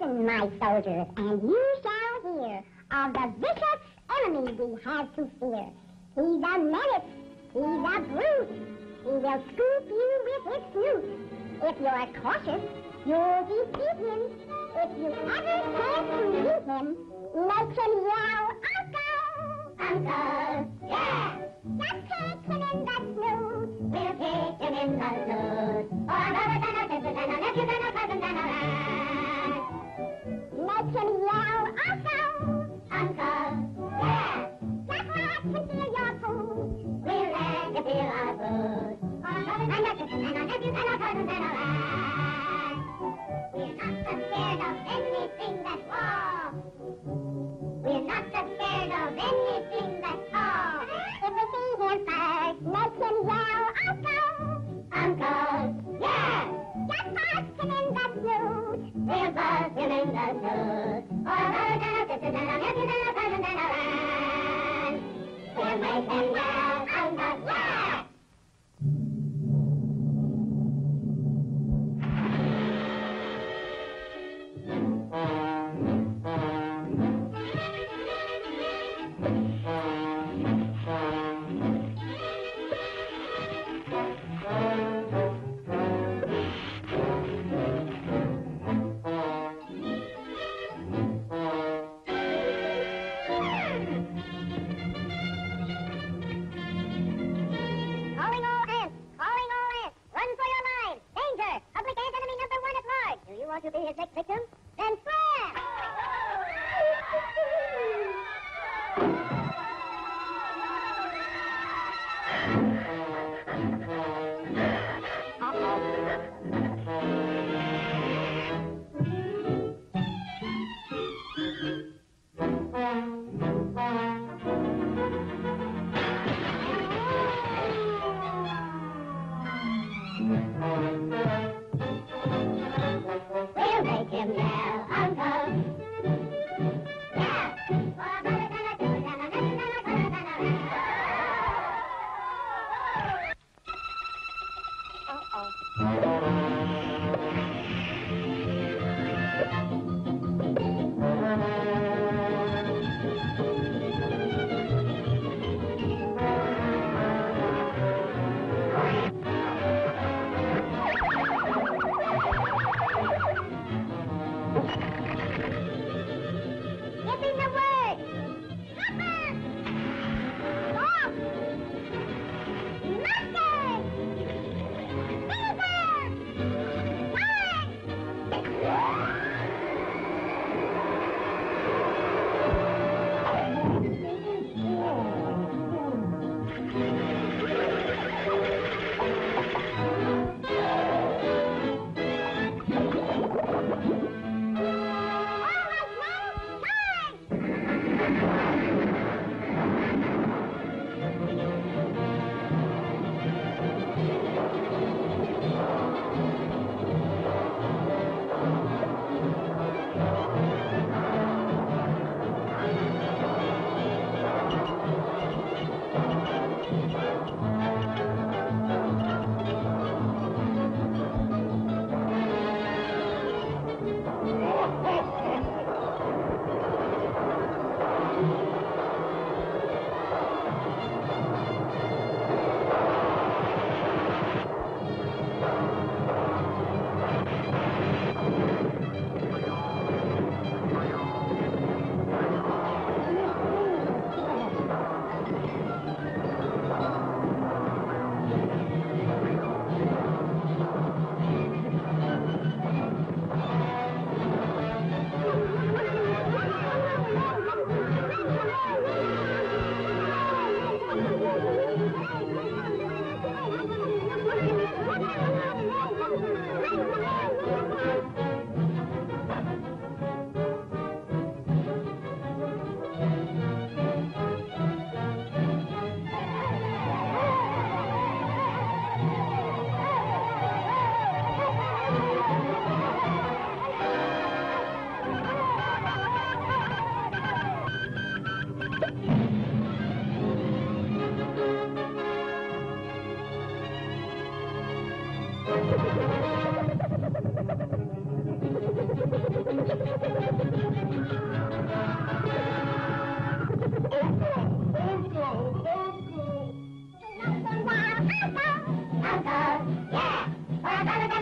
my soldiers, and you shall hear of the vicious enemy we have to fear. He's a menace. He's a brute. He will scoop you with his snoot. If you're cautious, you'll defeat him. If you ever chance to meet him, make him yell, Uncle! Uncle! Yeah! Just take him in the snoot. We'll take him in the snoot. Or another than a sister than a nephew than bust him Do you want to Oh,